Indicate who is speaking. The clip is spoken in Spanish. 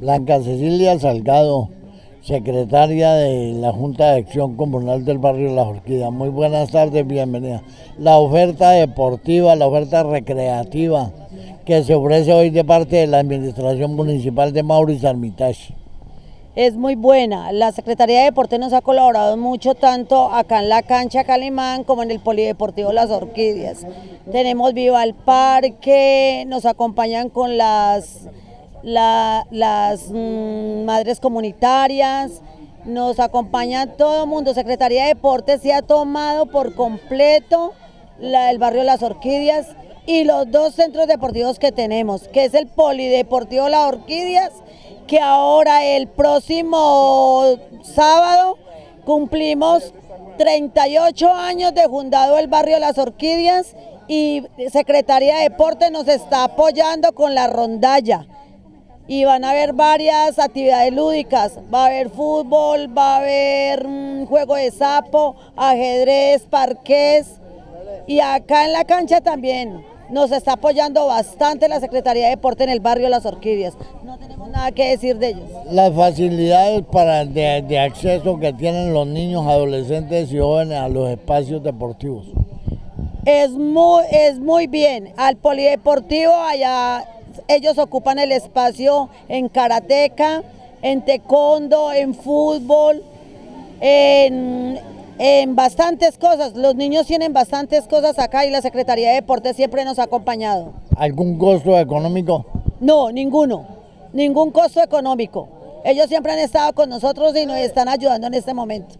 Speaker 1: Blanca Cecilia Salgado, secretaria de la Junta de Acción Comunal del Barrio La Orquídea. Muy buenas tardes, bienvenida. La oferta deportiva, la oferta recreativa que se ofrece hoy de parte de la Administración Municipal de Mauricio Armitage.
Speaker 2: Es muy buena. La Secretaría de Deporte nos ha colaborado mucho tanto acá en la cancha Calimán como en el Polideportivo Las Orquídeas. Tenemos Viva el Parque, nos acompañan con las las mm, madres comunitarias, nos acompaña todo el mundo. Secretaría de Deportes se ha tomado por completo el barrio Las Orquídeas y los dos centros deportivos que tenemos, que es el Polideportivo Las Orquídeas, que ahora el próximo sábado cumplimos 38 años de fundado el barrio Las Orquídeas y Secretaría de Deportes nos está apoyando con la rondalla y van a haber varias actividades lúdicas. Va a haber fútbol, va a haber juego de sapo, ajedrez, parqués y acá en la cancha también. Nos está apoyando bastante la Secretaría de Deporte en el barrio Las Orquídeas. No tenemos nada que decir de ellos.
Speaker 1: Las facilidades para de, acceso que tienen los niños, adolescentes y jóvenes a los espacios deportivos.
Speaker 2: Es muy, es muy bien. Al polideportivo allá ellos ocupan el espacio en karateca, en taekwondo, en fútbol, en, bastantes cosas. Los niños tienen bastantes cosas acá y la Secretaría de Deportes siempre nos ha acompañado.
Speaker 1: ¿Algún costo económico?
Speaker 2: No, ninguno. Ningún costo económico. Ellos siempre han estado con nosotros y nos están ayudando en este momento.